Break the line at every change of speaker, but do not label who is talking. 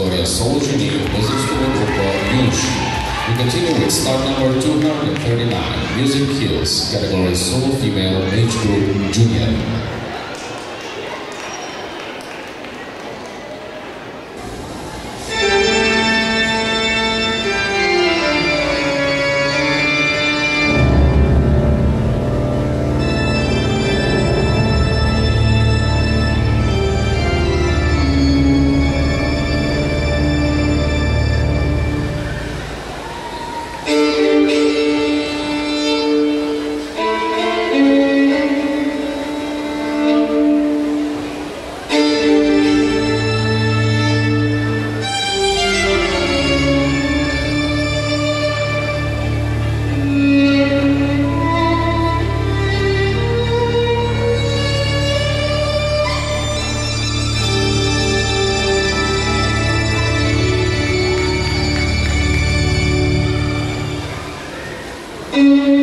categoria Solo Junior, posizione del gruppo Yunshi. We continue with start number 239, Music Heals, category Solo Female Age Group. Música